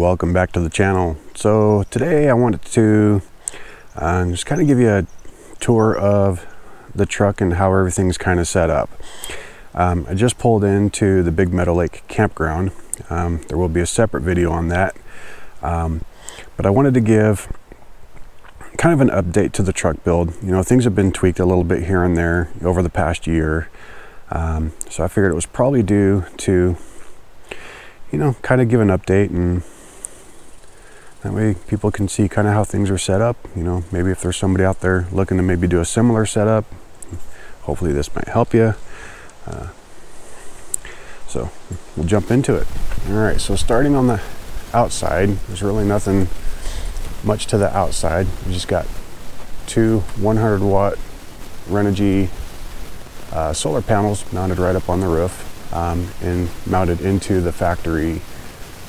welcome back to the channel. So today I wanted to uh, just kind of give you a tour of the truck and how everything's kind of set up. Um, I just pulled into the Big Meadow Lake campground. Um, there will be a separate video on that. Um, but I wanted to give kind of an update to the truck build. You know, things have been tweaked a little bit here and there over the past year. Um, so I figured it was probably due to you know, kind of give an update and that way people can see kind of how things are set up. You know, maybe if there's somebody out there looking to maybe do a similar setup, hopefully this might help you. Uh, so we'll jump into it. All right, so starting on the outside, there's really nothing much to the outside. We just got two 100 watt Renogy uh, solar panels mounted right up on the roof um, and mounted into the factory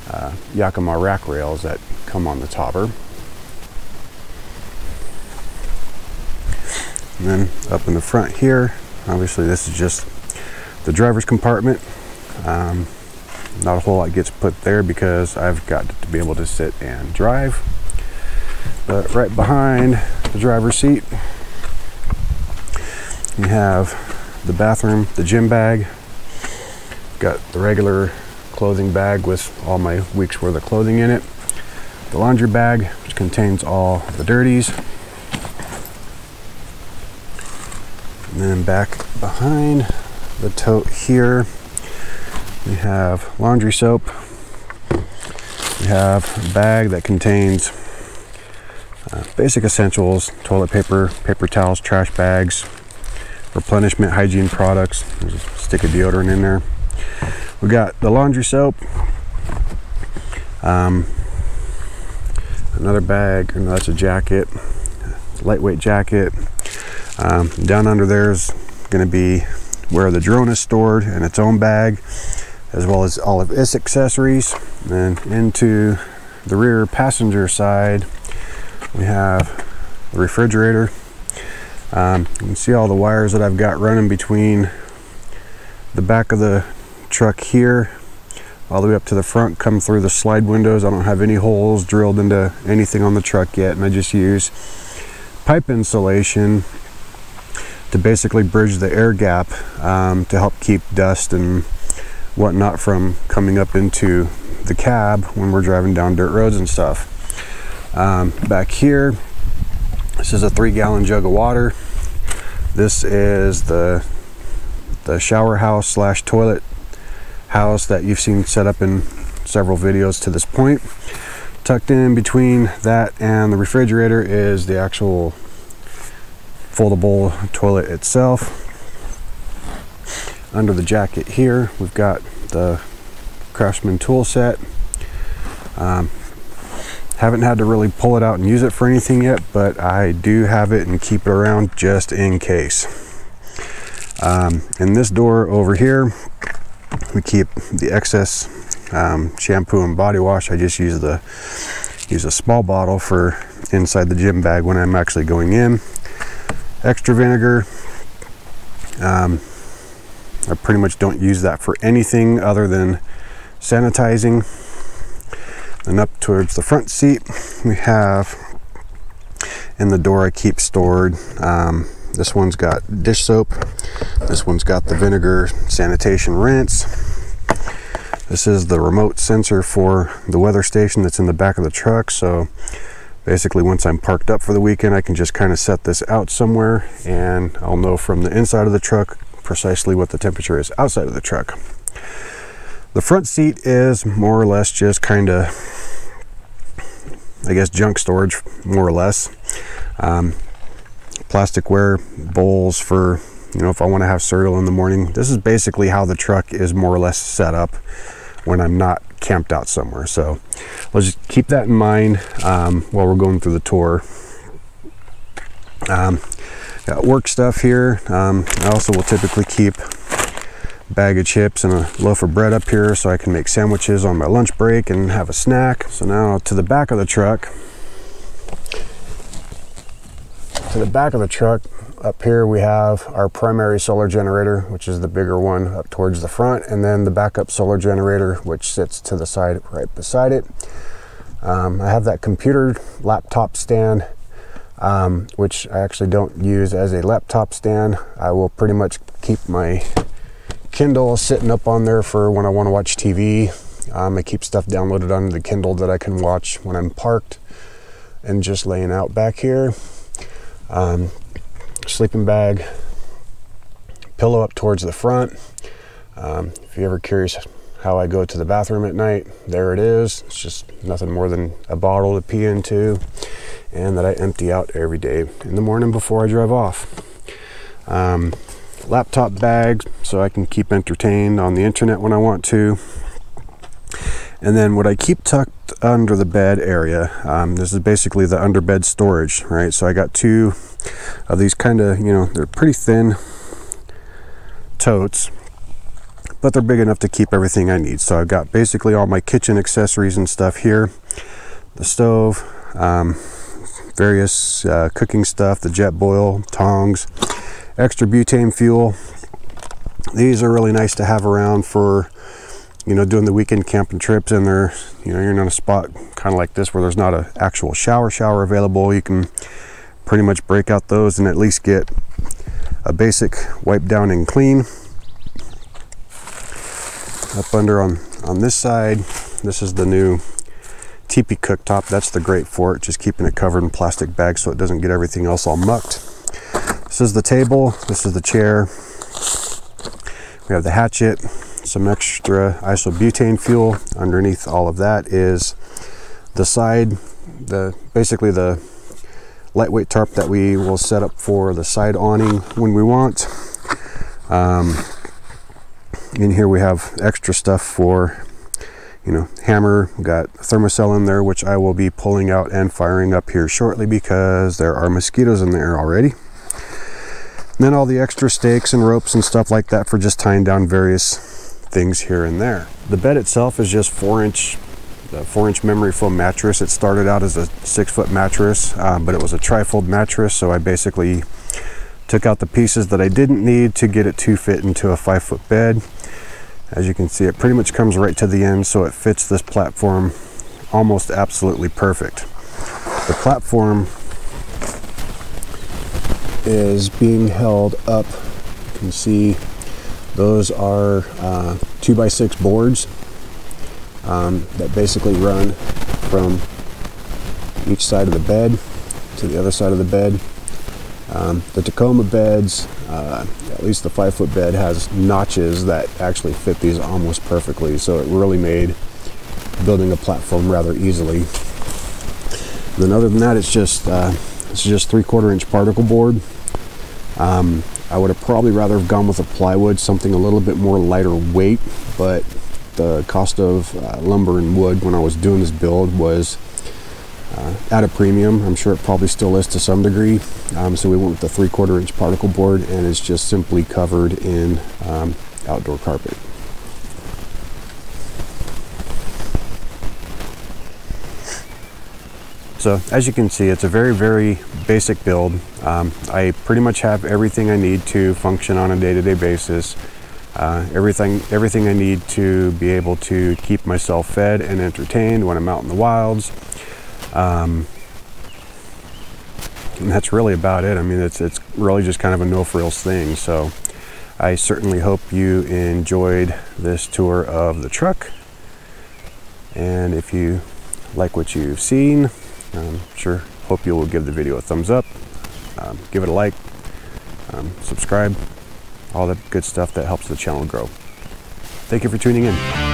uh, Yakima rack rails that come on the topper. And then up in the front here, obviously this is just the driver's compartment. Um, not a whole lot gets put there because I've got to be able to sit and drive. But right behind the driver's seat, you have the bathroom, the gym bag, Got the regular clothing bag with all my week's worth of clothing in it. The laundry bag, which contains all the dirties. And then back behind the tote here, we have laundry soap. We have a bag that contains uh, basic essentials, toilet paper, paper towels, trash bags, replenishment hygiene products. There's a stick of deodorant in there we got the laundry soap um, another bag and that's a jacket lightweight jacket. Um, down under there is going to be where the drone is stored in its own bag as well as all of its accessories. And into the rear passenger side we have the refrigerator. Um, you can see all the wires that I've got running between the back of the truck here all the way up to the front come through the slide windows. I don't have any holes drilled into anything on the truck yet and I just use pipe insulation to basically bridge the air gap um, to help keep dust and whatnot from coming up into the cab when we're driving down dirt roads and stuff. Um, back here this is a three gallon jug of water. This is the the shower house slash toilet house that you've seen set up in several videos to this point. Tucked in between that and the refrigerator is the actual foldable toilet itself. Under the jacket here, we've got the Craftsman tool set. Um, haven't had to really pull it out and use it for anything yet, but I do have it and keep it around just in case. Um, and this door over here we keep the excess um, shampoo and body wash. I just use the use a small bottle for inside the gym bag when I'm actually going in. Extra vinegar. Um, I pretty much don't use that for anything other than sanitizing. And up towards the front seat, we have in the door I keep stored. Um, this one's got dish soap. This one's got the vinegar sanitation rinse. This is the remote sensor for the weather station that's in the back of the truck. So basically once I'm parked up for the weekend, I can just kind of set this out somewhere and I'll know from the inside of the truck precisely what the temperature is outside of the truck. The front seat is more or less just kind of, I guess, junk storage, more or less. Um, plasticware bowls for you know if I want to have cereal in the morning. This is basically how the truck is more or less set up when I'm not camped out somewhere. So let's just keep that in mind um, while we're going through the tour. Um, got work stuff here. Um, I also will typically keep bag of chips and a loaf of bread up here so I can make sandwiches on my lunch break and have a snack. So now to the back of the truck to the back of the truck, up here we have our primary solar generator, which is the bigger one up towards the front, and then the backup solar generator, which sits to the side right beside it. Um, I have that computer laptop stand, um, which I actually don't use as a laptop stand. I will pretty much keep my Kindle sitting up on there for when I want to watch TV. Um, I keep stuff downloaded onto the Kindle that I can watch when I'm parked and just laying out back here. Um, sleeping bag, pillow up towards the front. Um, if you're ever curious how I go to the bathroom at night, there it is. It's just nothing more than a bottle to pee into and that I empty out every day in the morning before I drive off. Um, laptop bags so I can keep entertained on the internet when I want to. And then what I keep tucked under the bed area, um, this is basically the underbed storage, right? So I got two of these kind of, you know, they're pretty thin totes, but they're big enough to keep everything I need. So I've got basically all my kitchen accessories and stuff here, the stove, um, various uh, cooking stuff, the Jetboil, tongs, extra butane fuel. These are really nice to have around for you know, doing the weekend camping trips and they're, you know, you're in a spot kind of like this where there's not an actual shower shower available, you can pretty much break out those and at least get a basic wipe down and clean. Up under on, on this side, this is the new teepee cooktop. That's the grate for it, just keeping it covered in plastic bags so it doesn't get everything else all mucked. This is the table, this is the chair. We have the hatchet, some extra isobutane fuel. Underneath all of that is the side, the basically the lightweight tarp that we will set up for the side awning when we want. Um, in here we have extra stuff for you know hammer we got Thermacell in there which I will be pulling out and firing up here shortly because there are mosquitoes in there already and then all the extra stakes and ropes and stuff like that for just tying down various things here and there. The bed itself is just four inch, four inch memory foam mattress. It started out as a six foot mattress, um, but it was a trifold mattress. So I basically took out the pieces that I didn't need to get it to fit into a five foot bed. As you can see, it pretty much comes right to the end. So it fits this platform almost absolutely perfect. The platform is being held up. You can see those are uh, two by six boards um, that basically run from each side of the bed to the other side of the bed. Um, the Tacoma beds, uh, at least the five foot bed, has notches that actually fit these almost perfectly. So it really made building a platform rather easily. And then other than that, it's just uh, it's just three quarter inch particle board. Um, I would have probably rather have gone with a plywood, something a little bit more lighter weight, but the cost of uh, lumber and wood when I was doing this build was uh, at a premium. I'm sure it probably still is to some degree. Um, so we went with the three quarter inch particle board and it's just simply covered in um, outdoor carpet. So as you can see, it's a very, very basic build. Um, I pretty much have everything I need to function on a day-to-day -day basis. Uh, everything, everything I need to be able to keep myself fed and entertained when I'm out in the wilds. Um, and that's really about it. I mean, it's, it's really just kind of a no-frills thing. So I certainly hope you enjoyed this tour of the truck. And if you like what you've seen, um, sure hope you will give the video a thumbs up, um, give it a like, um, subscribe, all that good stuff that helps the channel grow. Thank you for tuning in.